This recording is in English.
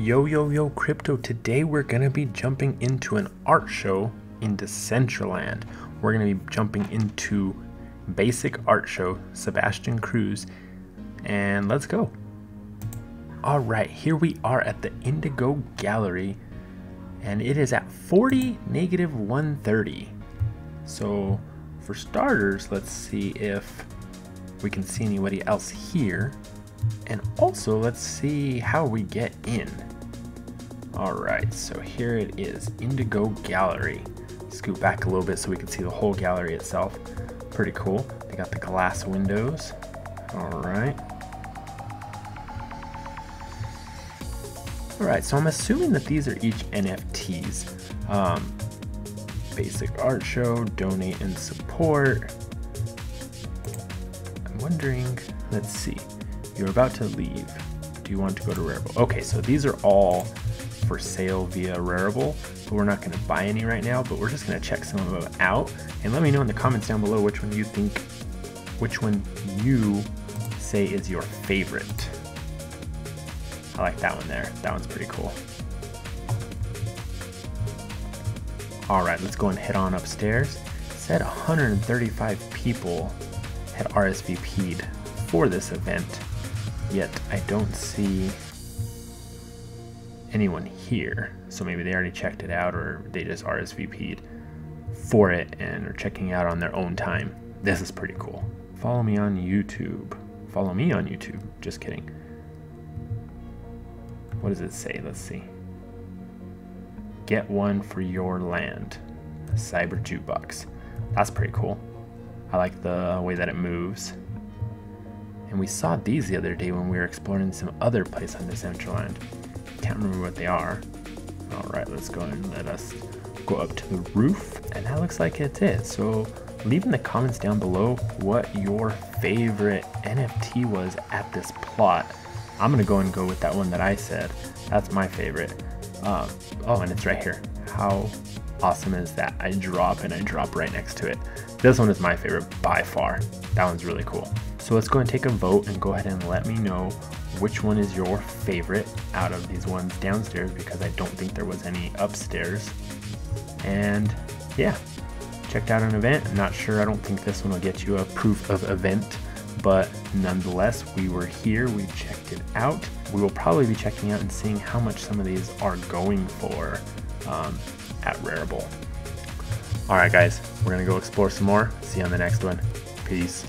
Yo, yo, yo, crypto. Today we're going to be jumping into an art show in Decentraland. We're going to be jumping into Basic Art Show, Sebastian Cruz, and let's go. All right, here we are at the Indigo Gallery, and it is at 40 negative 130. So, for starters, let's see if we can see anybody else here. And also, let's see how we get in. Alright, so here it is, Indigo Gallery. Scoot back a little bit so we can see the whole gallery itself. Pretty cool. They got the glass windows. Alright. Alright, so I'm assuming that these are each NFTs. Um, basic art show, donate and support. I'm wondering, let's see. You're about to leave. Do you want to go to Rarible? Okay, so these are all for sale via Rarible, but we're not going to buy any right now, but we're just going to check some of them out. And let me know in the comments down below which one you think, which one you say is your favorite. I like that one there. That one's pretty cool. All right, let's go and head on upstairs. Said 135 people had RSVP'd for this event, yet I don't see anyone here. So maybe they already checked it out or they just RSVP'd for it and are checking out on their own time. This is pretty cool. Follow me on YouTube. Follow me on YouTube. Just kidding. What does it say? Let's see. Get one for your land. Cyber jukebox. That's pretty cool. I like the way that it moves. And we saw these the other day when we were exploring some other place on Decentraland. Can't remember what they are. Alright, let's go and let us go up to the roof. And that looks like it's it. So leave in the comments down below what your favorite NFT was at this plot. I'm gonna go and go with that one that I said. That's my favorite. Um, oh, and it's right here. How awesome is that? I drop and I drop right next to it. This one is my favorite by far. That one's really cool. So let's go and take a vote and go ahead and let me know which one is your favorite out of these ones downstairs because I don't think there was any upstairs. And yeah, checked out an event. I'm not sure, I don't think this one will get you a proof of event, but nonetheless, we were here, we checked it out. We will probably be checking out and seeing how much some of these are going for um, at Rarible. Alright guys, we're gonna go explore some more. See you on the next one. Peace.